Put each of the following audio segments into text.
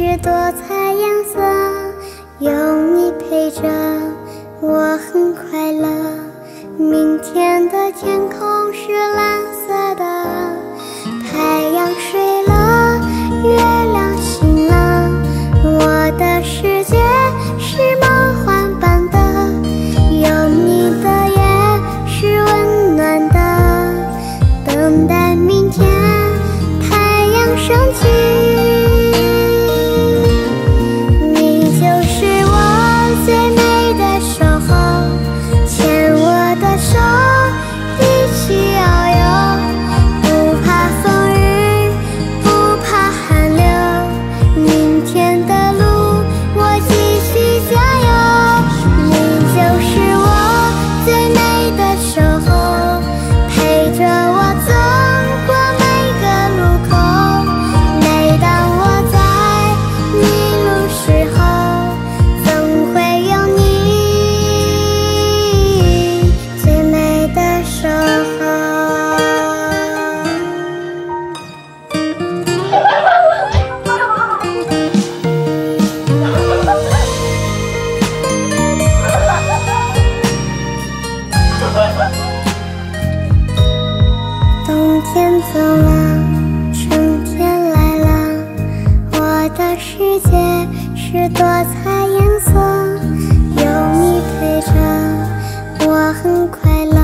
是多彩颜色有你陪着，我很快乐。明天的天空是蓝色的，太阳睡了，月亮醒了，我的世界是梦幻般的。有你的夜是温暖的，等待明天太阳升起。天走了，春天来了，我的世界是多彩颜色，有你陪着，我很快乐。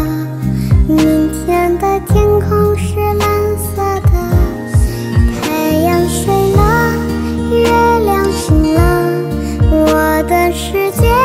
明天的天空是蓝色的，太阳睡了，月亮醒了，我的世界